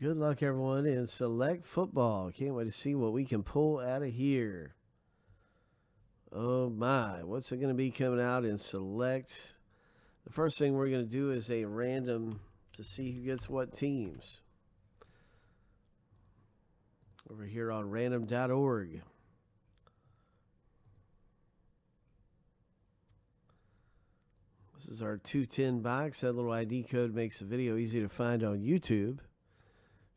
Good luck, everyone, in select football. Can't wait to see what we can pull out of here. Oh my, what's it going to be coming out in select? The first thing we're going to do is a random to see who gets what teams. Over here on random.org. This is our 210 box. That little ID code makes the video easy to find on YouTube.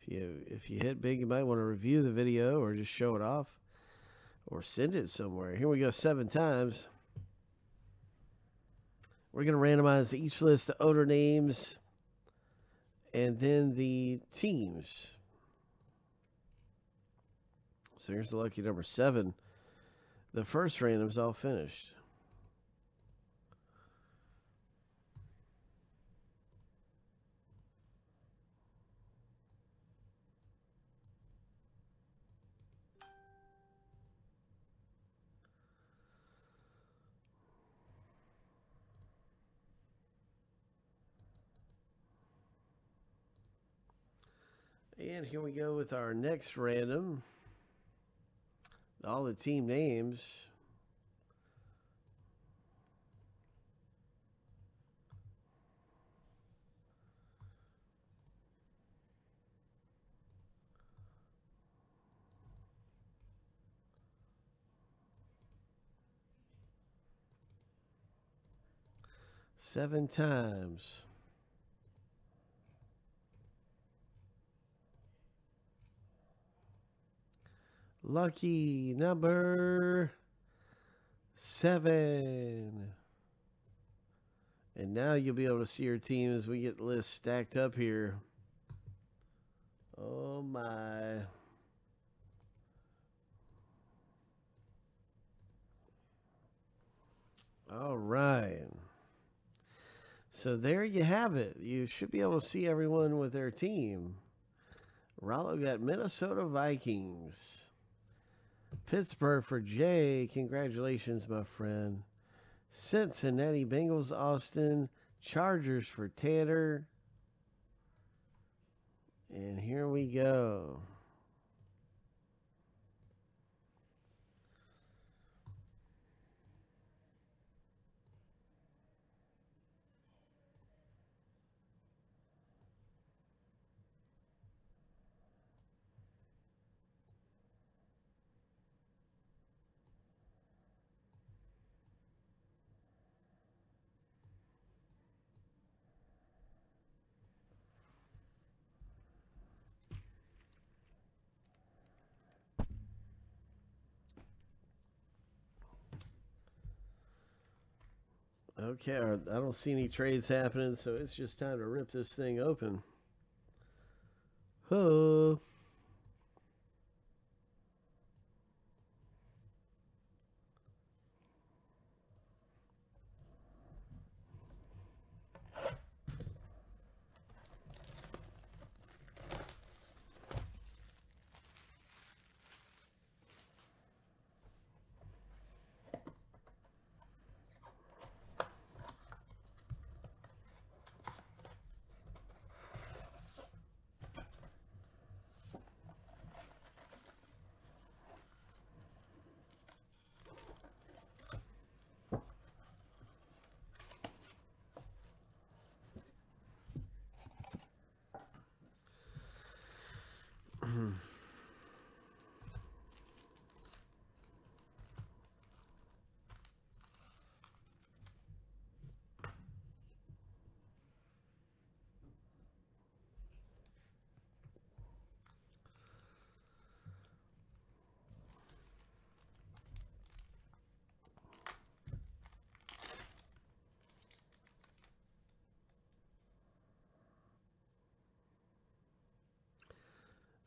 If you if you hit big, you might want to review the video or just show it off or send it somewhere. Here we go, seven times. We're going to randomize each list the owner names and then the teams. So here's the lucky number seven. The first random's all finished. And here we go with our next random. All the team names. Seven times. Lucky number seven. And now you'll be able to see your team as we get the list stacked up here. Oh my. All right. So there you have it. You should be able to see everyone with their team. Rollo got Minnesota Vikings. Pittsburgh for Jay. Congratulations, my friend. Cincinnati Bengals, Austin. Chargers for Tanner. And here we go. Okay, I don't see any trades happening, so it's just time to rip this thing open. Oh.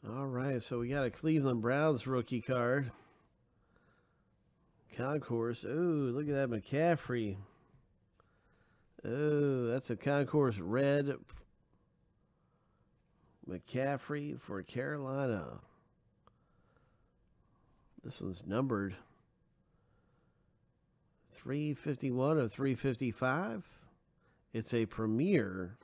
All right, so we got a Cleveland Browns rookie card. Concourse. Oh, look at that McCaffrey. Oh, that's a Concourse red McCaffrey for Carolina. This one's numbered 351 of 355. It's a premier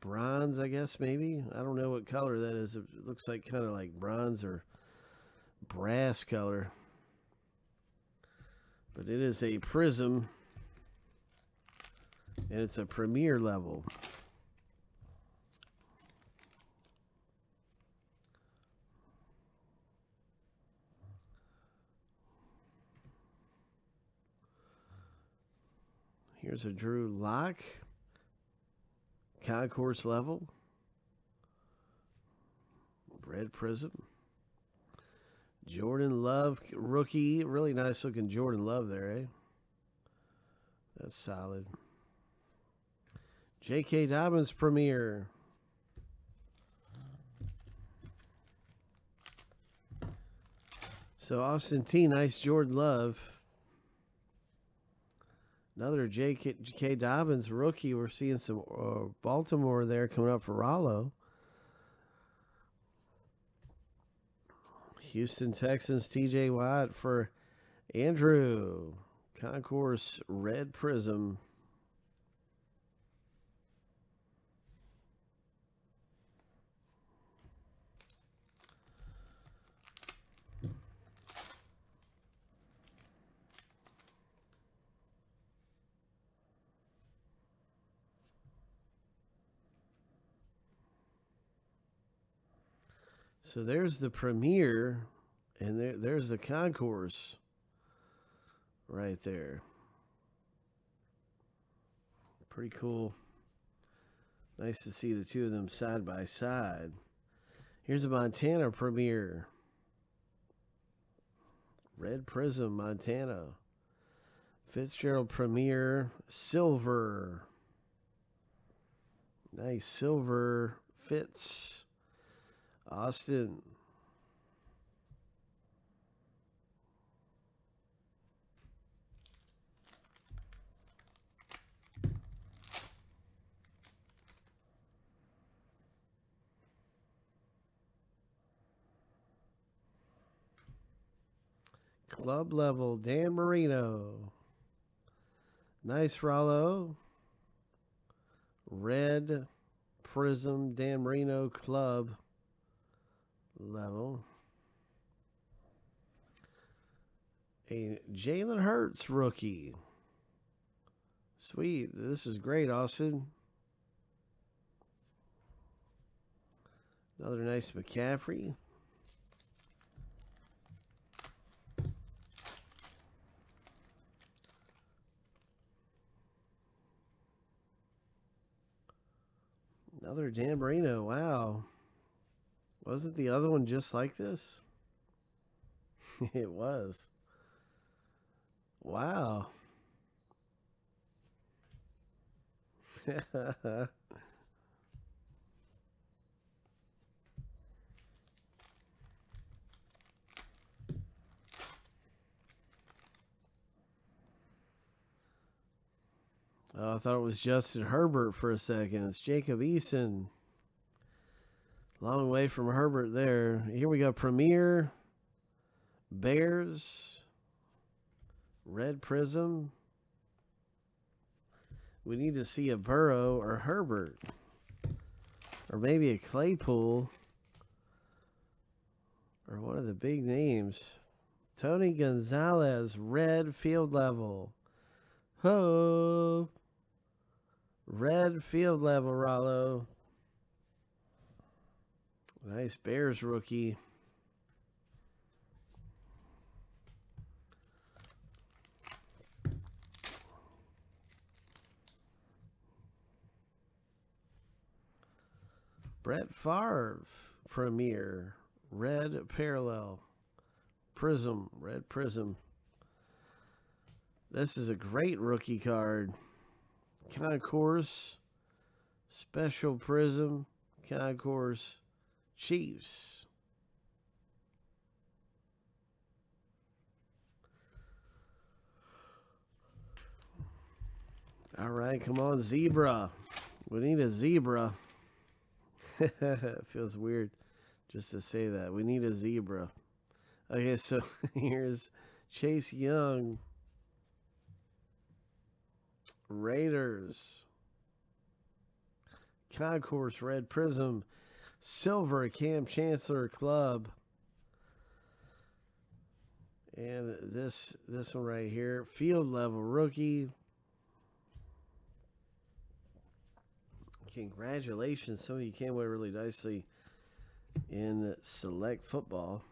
bronze, I guess, maybe. I don't know what color that is. It looks like kind of like bronze or brass color. But it is a prizm. And it's a premier level. Here's a Drew Lock. Concourse level. Red Prizm. Jordan Love, rookie. Really nice looking Jordan Love there, eh? That's solid. J.K. Dobbins Premier. So Austin T, nice Jordan Love. Another J.K. Dobbins rookie. We're seeing some uh, Baltimore there coming up for Rollo. Houston Texans TJ Watt for Andrew. Concourse Red Prizm. So there's the premiere, and there, there's the concourse right there. Pretty cool. Nice to see the two of them side by side. Here's a Montana premiere. Red Prizm, Montana. Fitzgerald Premier Silver. Nice silver fits. Austin. Club level, Dan Marino. Nice Rollo. Red Prizm, Dan Marino Club level. A Jalen Hurts rookie. Sweet. This is great, Austin. Another nice McCaffrey. Another Dan Marino. Wow. Wasn't the other one just like this? it was. Wow. Oh, I thought it was Justin Herbert for a second. It's Jacob Eason. Long way from Herbert there. Here we go. Premier, Bears, Red Prizm. We need to see a Burrow or Herbert. Or maybe a Claypool. Or one of the big names. Tony Gonzalez, red field level. Ho! Red field level, Rollo. Nice Bears rookie. Brett Favre Premier Red Parallel Prizm Red Prizm. This is a great rookie card. Concourse Special Prizm Concourse Chiefs. All right, come on, zebra. We need a zebra. it feels weird just to say that. We need a zebra. Okay, so here's Chase Young. Raiders. Concourse Red Prizm Silver Kam Chancellor Club. And this this one right here, field level rookie. Congratulations. Some of you came away really nicely in select football.